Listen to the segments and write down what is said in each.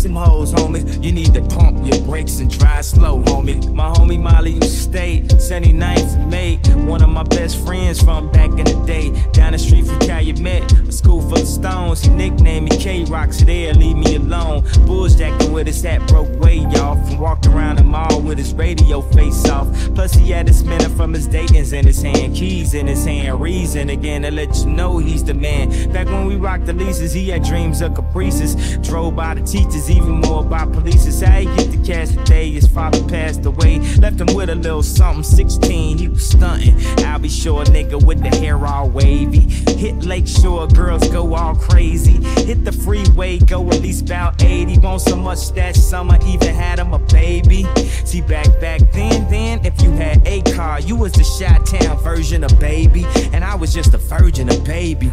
some hoes, homie. You need to pump your brakes and drive slow, homie. My homie Mali used to stay 79th and May. One of my best friends from back in the day. Down the street from Calumet, a school full of stones. He nicknamed me K-Rock, so there, leave me alone. Bulls jacking with his hat broke way off. And walked around the mall with his radio face off. Plus, he had a spinner from his Dayton's in his hand. Keys in his hand. Reason again to let you know he's the man. When we rocked the leases, he had dreams of caprices. Drove by the teachers, even more by police. How he get the cash today? His father passed away. Left him with a little something. 16, he was stunting. I'll be sure, nigga, with the hair all wavy. Hit Lake Shore, girls go all crazy. Hit the freeway, go at least about 80. Want so much that summer, even had him a baby. See, back back then, then, if you had a car, you was the Town version of baby. And I was just a virgin of baby.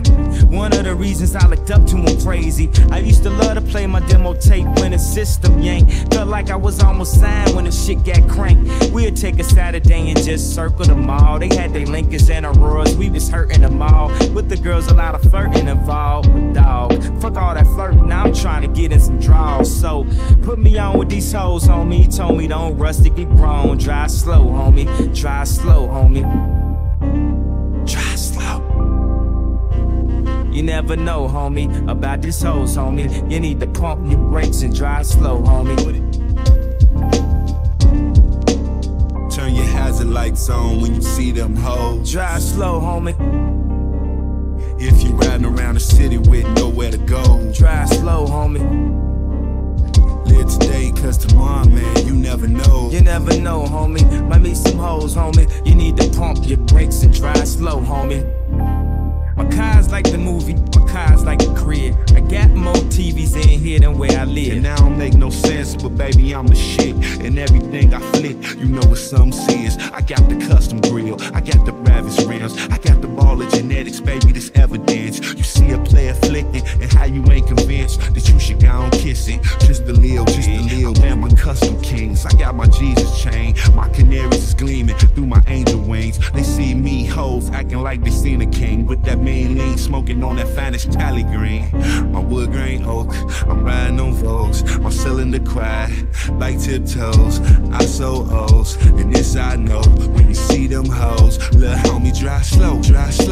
One of the reasons I looked up to him crazy. I used to love to play my demo tape when the system yanked. Felt like I was almost signed when the shit got cranked. We'd take a Saturday and just circle the mall. They had their Lincolns and Auroras, we was hurting them all. With the girls, a lot of flirting involved. But So put me on with these hoes, homie. He told me don't rush to get grown. Drive slow, homie. Drive slow, homie. Drive slow. You never know, homie, about this hoes, homie. You need to pump your brakes and drive slow, homie. Turn your hazard lights on when you see them hoes. Drive slow, homie. If you're riding around the city with nowhere to go. Drive slow, homie. Never know, homie. Might meet some hoes, homie. You need to pump your brakes and drive slow, homie. My car's like the movie, my car's like the crib. I got more TVs in here than where I live. And now don't make no sense, but baby, I'm the shit. And everything I flip, you know what some is. I got the custom grill, I got the Ravis rims, I got the ball of genetics, baby, Just the Lil. Man, my custom kings, I got my Jesus chain. My canaries is gleaming through my angel wings. They see me hoes acting like they seen a king with that mean lean, smoking on that finest tally green. My wood grain oak, I'm riding on Vogues. My cylinder quiet, like tiptoes. I so O's, and this I know. When you see them hoes, little homie, drive slow, drive slow.